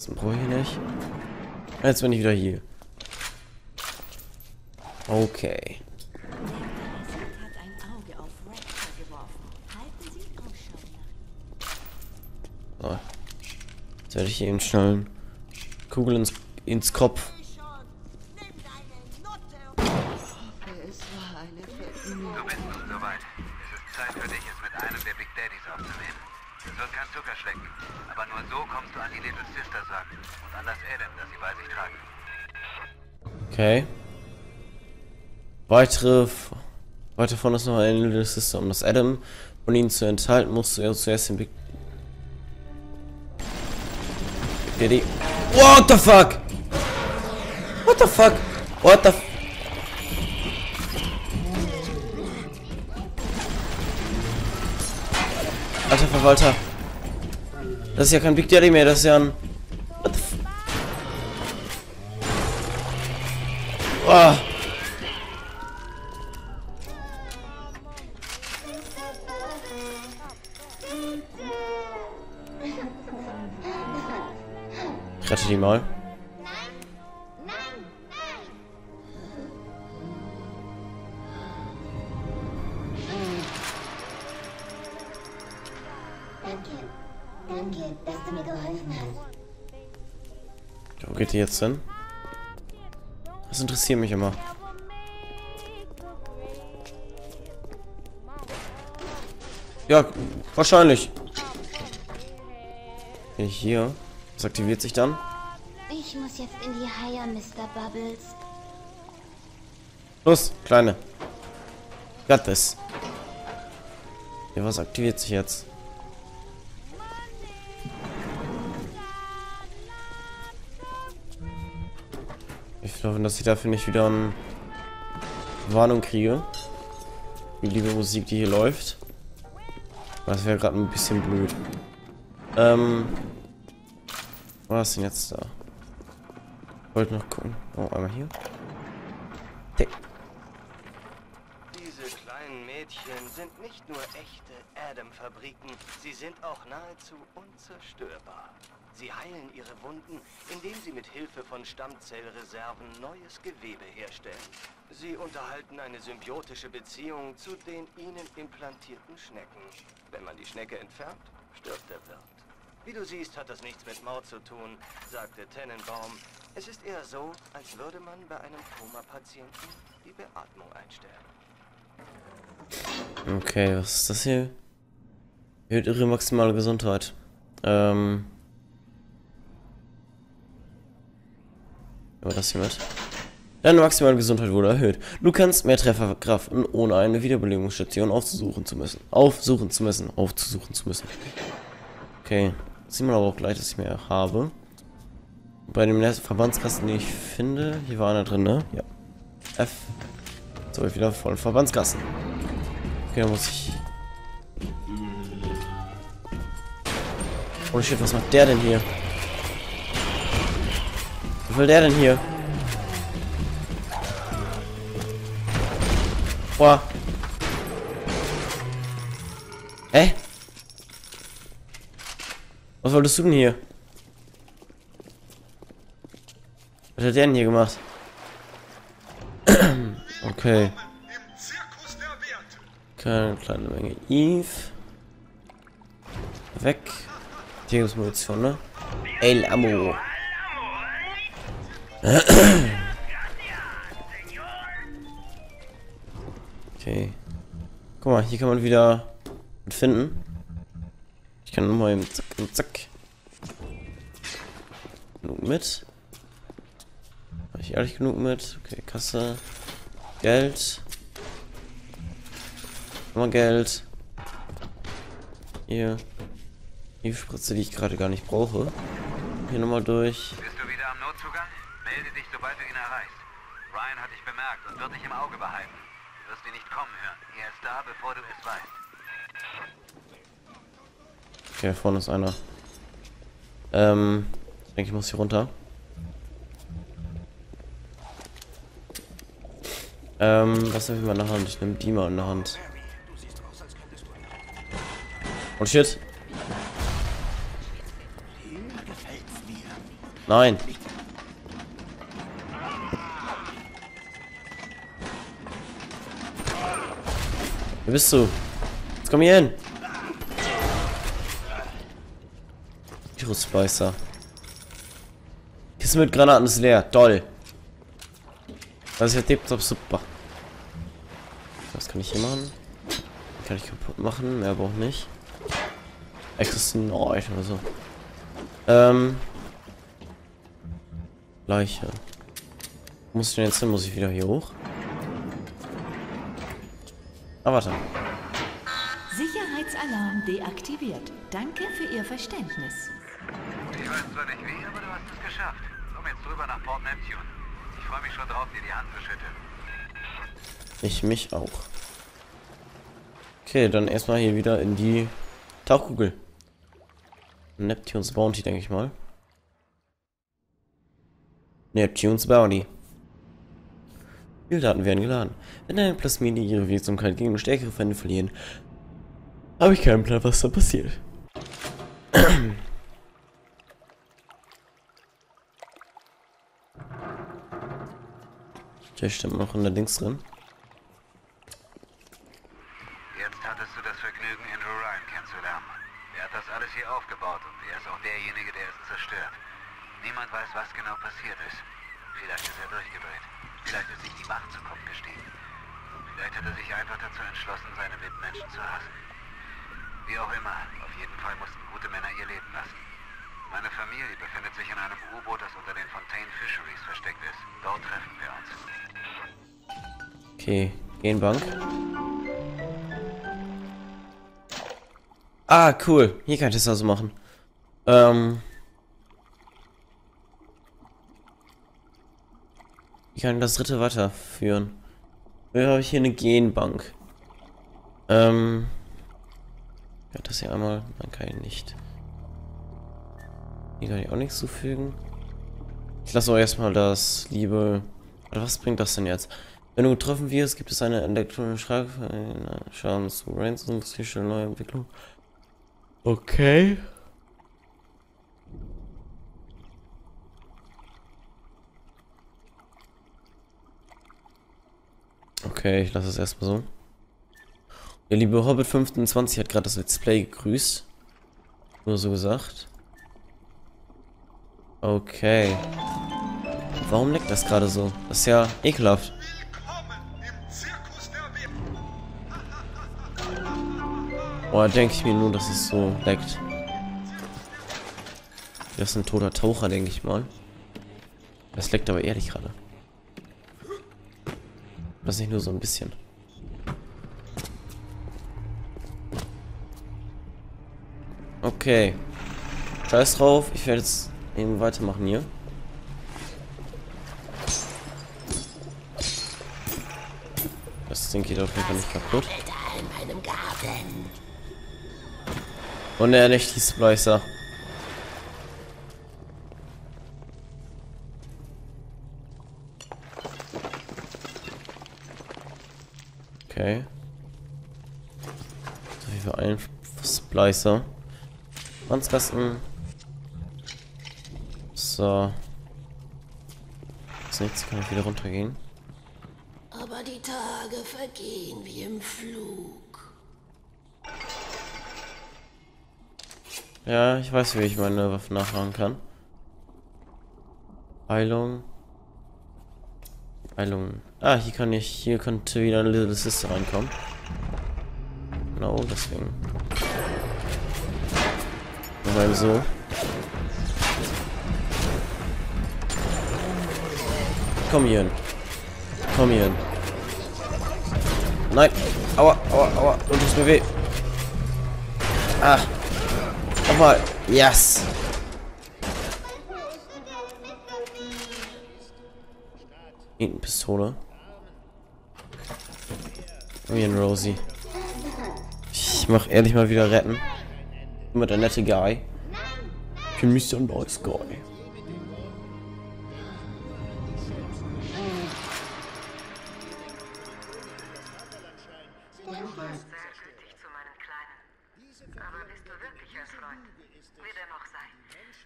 Das brauche ich nicht. Jetzt bin ich wieder hier. Okay. So. Jetzt werde ich hier eben schnell Kugel ins, ins Kopf. Es war eine Vergnügen. Du bist nun soweit. Es ist Zeit für dich, es mit einem der Big Daddies aufzunehmen. Es wird kein Zucker schlecken, aber nur so kommst du an die Little Sisters ran und an das Adam, das sie bei sich tragen. Okay. Weitere, weiter vorne ist noch ein Little Sister. Um das Adam von ihnen zu enthalten, musst du ja zuerst den Big Daddy. What the fuck? What the fuck? What the Alter Verwalter. Das ist ja kein Big Daddy mehr, das ist ja ein. What the f oh. Ich rette die mal. Danke. Danke, dass du mir geholfen hast. Wo geht die jetzt hin? Das interessiert mich immer. Ja, wahrscheinlich. Hier. Was aktiviert sich dann? Ich muss jetzt in die Haie, Mr. Bubbles. Los, Kleine. Got this. Ja, was aktiviert sich jetzt? Ich glaube, dass ich dafür nicht wieder eine Warnung kriege. Die liebe Musik, die hier läuft. Das wäre gerade ein bisschen blöd. Ähm. Was ist denn jetzt da? Wollte noch gucken. Oh, einmal hier. Hey. Diese kleinen Mädchen sind nicht nur echte Adam-Fabriken, sie sind auch nahezu unzerstörbar. Sie heilen ihre Wunden, indem sie mit Hilfe von Stammzellreserven neues Gewebe herstellen. Sie unterhalten eine symbiotische Beziehung zu den ihnen implantierten Schnecken. Wenn man die Schnecke entfernt, stirbt der Wirt. Wie du siehst, hat das nichts mit Mord zu tun, sagte Tennenbaum. Es ist eher so, als würde man bei einem Koma-Patienten die Beatmung einstellen. Okay, was ist das hier? Erhöht ihre maximale Gesundheit. Ähm. Aber das hier. Deine maximale Gesundheit wurde erhöht. Du kannst mehr Treffer kraften, ohne eine Wiederbelebungsstation aufzusuchen zu müssen. Aufsuchen zu müssen. Aufzusuchen zu müssen. Okay. Sieht man aber auch gleich, dass ich mehr habe. Bei dem letzten Verbandskasten, den ich finde, hier war einer drin, ne? Ja. F. So, ich wieder voll Verbandskasten. Okay, dann muss ich. Oh shit, was macht der denn hier? Was will der denn hier? Boah. Hä? Was wolltest du denn hier? Was hat der denn hier gemacht? okay. Keine kleine Menge Eve. Weg. Hier gibt's Munition, ne? El Amo. Okay. Guck mal, hier kann man wieder finden. Ich kann nur mal eben zack und zack. Genug mit. Habe ich ehrlich genug mit? Okay, Kasse. Geld. Nochmal Geld. Hier. Die Spritze, die ich gerade gar nicht brauche. Hier nochmal durch. Melde dich, sobald du ihn erreichst. Ryan hat dich bemerkt und wird dich im Auge behalten. Du wirst ihn nicht kommen hören. Er ist da, bevor du es weißt. Okay, vorne ist einer. Ähm, ich denke, ich muss hier runter. Ähm, was habe ich mal in der Hand? Ich nehme die mal in der Hand. Oh shit. Nein. Wo bist du? Jetzt komm hier hin. Virus-Splicer. Kiste mit Granaten ist leer. Toll. Das ist ja tipptopp super. Was kann ich hier machen? Kann ich kaputt machen? Mehr braucht nicht. Existieren oh, ich oder so. Ähm. Leiche. Muss ich denn jetzt hin? Muss ich wieder hier hoch? Ah, warte. Sicherheitsalarm deaktiviert. Danke für Ihr Verständnis. Ich weiß zwar nicht wie, aber du hast es geschafft. Komm jetzt drüber nach Port Neptune. Ich freue mich schon drauf, dir die Hand zu schütteln. Ich mich auch. Okay, dann erstmal hier wieder in die Tauchkugel. Neptunes Bounty, denke ich mal. Neptunes Bounty. Spieldaten werden geladen. Wenn deine Plasmide ihre Wirksamkeit gegen stärkere Feinde verlieren, habe ich keinen Plan, was da passiert. Der stimmt noch in der Dings drin. Jetzt hattest du das Vergnügen, Andrew Ryan kennenzulernen. Er hat das alles hier aufgebaut und er ist auch derjenige, der es zerstört. Niemand weiß, was genau passiert ist. Vielleicht ist er durchgedreht. Vielleicht ist sich die Macht zu Kopf gestiegen. Vielleicht hat er sich einfach dazu entschlossen, seine Mitmenschen zu hassen. Wie auch immer, auf jeden Fall mussten gute Männer ihr Leben lassen. Meine Familie befindet sich in einem U-Boot, das unter den Fontaine Fisheries versteckt ist. Dort treffen wir uns. Okay, Genbank. Ah, cool. Hier kann ich das also machen. Ähm. Ich kann das dritte weiterführen. Hier habe ich hier eine Genbank. Ähm. Ja, das hier einmal. Man kann ihn nicht. Hier kann ich auch nichts zufügen. Ich lasse auch erstmal das liebe. Was bringt das denn jetzt? Wenn du getroffen wirst, gibt es eine elektronische Schreib Schaden zu Rains und psychische Neuentwicklung. Okay. Okay, ich lasse es erstmal so. Der liebe Hobbit 25 hat gerade das Let's Play gegrüßt. Nur so gesagt. Okay. Warum leckt das gerade so? Das ist ja ekelhaft. Oh, denke ich mir nur, dass es so leckt. Das ist ein toter Taucher, denke ich mal. Das leckt aber ehrlich gerade. Das nicht nur so ein bisschen. Okay. Scheiß drauf. Ich werde jetzt eben weitermachen hier. Das Ding geht auf jeden Fall nicht kaputt. Und er nicht die Splicer. Okay. So, für einen Splicer. Wandskasten. So. Ist nichts, kann ich wieder runtergehen. Aber die Tage vergehen wie im Flug. Ja, ich weiß, wie ich meine Waffen nachladen kann. Heilung. Heilung. Ah, hier kann ich, hier könnte wieder eine Little Sister reinkommen. Genau, deswegen. Mal so. Komm hier hin. Komm hier hin. Nein. Aua, aua, aua. Und tust mir weh. Ah. Nochmal. Yes. Pistole. Wie ein Rosie. Ich mach ehrlich mal wieder retten. Immer der nette Guy. Ich bin Mr. Nice Guy. Aber bist du wirklich ein Freund? Wie dem auch sei.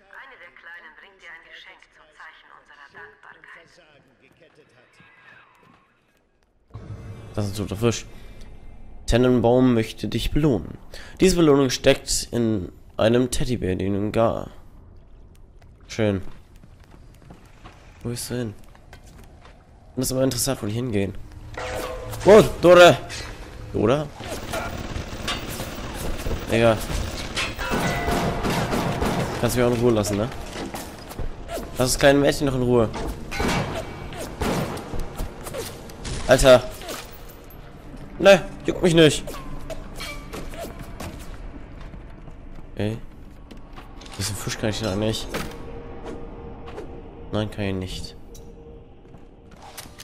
Eine der Kleinen bringt dir ein Geschenk Das ist ein toter Fisch. Tennenbaum möchte dich belohnen. Diese Belohnung steckt in einem Teddybär, den du gar. Schön. Wo ist du hin? Das ist aber interessant, wo die hingehen. Oh, Dora! Dora? Digga. Kannst du mich auch in Ruhe lassen, ne? Lass das kleine Mädchen noch in Ruhe. Alter. Ne, juckt mich nicht. Okay. Diesen Fisch kann ich noch nicht. Nein, kann ich nicht.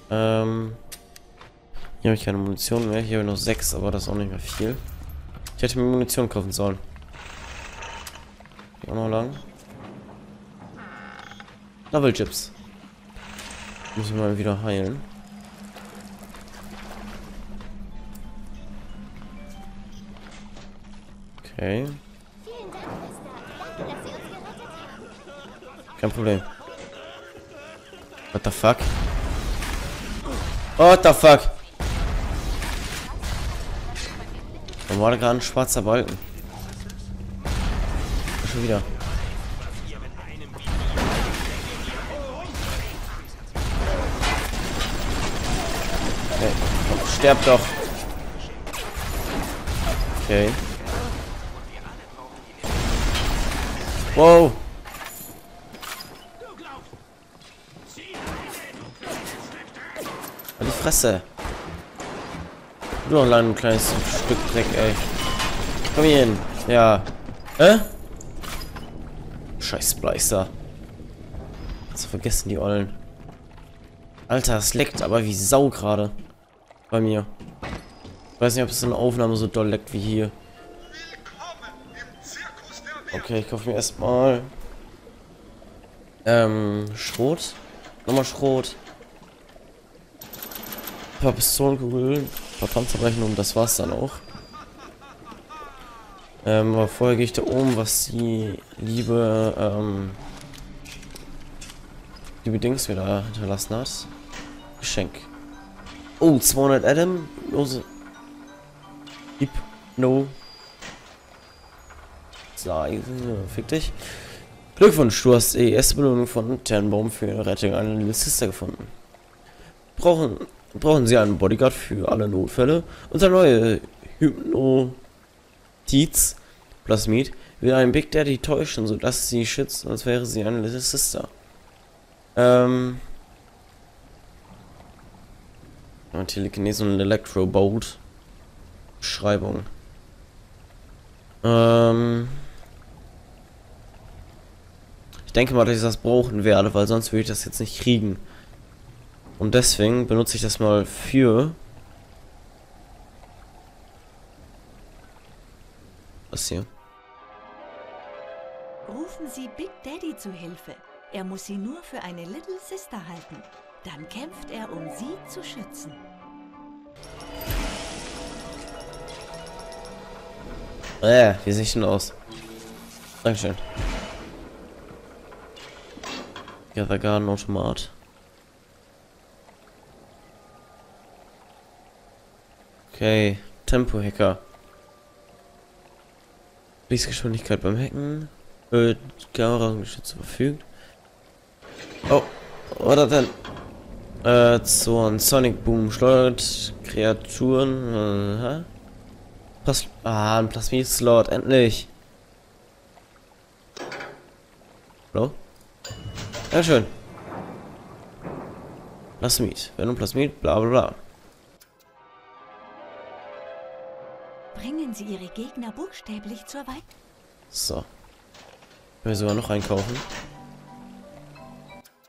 Ähm. Hier habe ich keine Munition mehr. Hier habe ich noch sechs, aber das ist auch nicht mehr viel. Ich hätte mir Munition kaufen sollen. Hier auch noch lang. Level Chips. Muss ich mal wieder heilen. Haben. Kein Problem. What the fuck? What the fuck? Da war gerade ein schwarzer Balken. Schon wieder. Okay. Komm, sterb doch. Okay. Wow. Halt die Fresse. Du noch ein kleines Stück Dreck, ey. Komm hier hin. Ja. Hä? Scheiß Splicer. Hast vergessen, die Ollen. Alter, es leckt aber wie Sau gerade. Bei mir. Ich weiß nicht, ob es in der Aufnahme so doll leckt wie hier. Okay, ich kaufe mir erstmal ähm, Schrot. Nochmal Schrot. Ein paar Pistolenkugeln, ein paar Panzerbrechen und das war's dann auch. Ähm, aber vorher gehe ich da oben, was die liebe, ähm, liebe Dings wieder hinterlassen hat. Geschenk. Oh, 200 Adam. Lose. Hip. No. Sei, fick dich. Glückwunsch, du hast die erste Belohnung von Tannenbaum für Rettung einer Little Sister gefunden. Brauchen, brauchen Sie einen Bodyguard für alle Notfälle? Unser neue Hypnotiz Plasmid will einen Big Daddy täuschen, sodass sie schützt, als wäre sie eine Little Sister. Ähm. Telekinese und Electrobolt. Beschreibung. Ähm. Ich denke mal, dass ich das brauchen werde, weil sonst würde ich das jetzt nicht kriegen. Und deswegen benutze ich das mal für... Was hier? Rufen Sie Big Daddy zu Hilfe. Er muss Sie nur für eine Little Sister halten. Dann kämpft er, um Sie zu schützen. Äh, wie sieht denn aus? Dankeschön. Ja, da gar ein Automat. Okay, Tempo-Hacker. Lichtgeschwindigkeit beim Hacken. Äh, Kamerageschütze verfügt. Oh, oder denn? Äh, so ein Sonic Boom steuert Kreaturen. Äh, hä? Pas ah, ein Plasmid-Slot, endlich. Hallo? Ja, schön. Plasmid. Wenn du Plasmid, bla bla bla. Bringen Sie Ihre Gegner buchstäblich zur Weite. So. Können wir sogar noch einkaufen.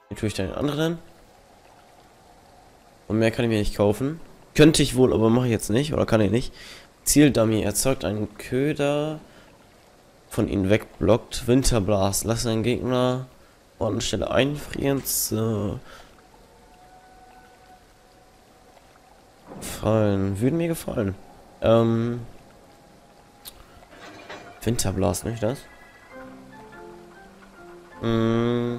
Hier tue ich den anderen. Und mehr kann ich mir nicht kaufen. Könnte ich wohl, aber mache ich jetzt nicht. Oder kann ich nicht. Zieldummy erzeugt einen Köder. Von ihnen wegblockt. Winterblast. Lass einen Gegner an Stelle einfrieren. So. Fallen. Würden mir gefallen. Ähm. Winterblast, nicht das? Mm.